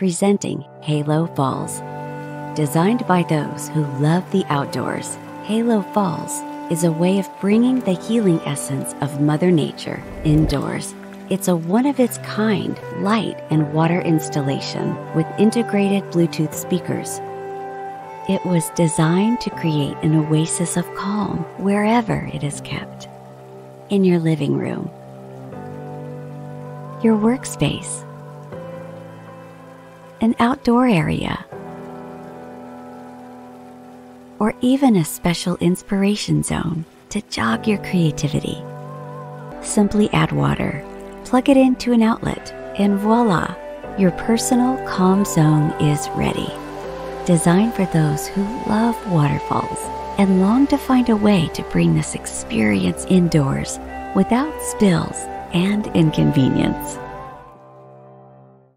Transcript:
presenting Halo Falls. Designed by those who love the outdoors, Halo Falls is a way of bringing the healing essence of Mother Nature indoors. It's a one of its kind light and water installation with integrated Bluetooth speakers. It was designed to create an oasis of calm wherever it is kept in your living room, your workspace, an outdoor area, or even a special inspiration zone to jog your creativity. Simply add water, plug it into an outlet, and voila, your personal calm zone is ready. Designed for those who love waterfalls and long to find a way to bring this experience indoors without spills and inconvenience.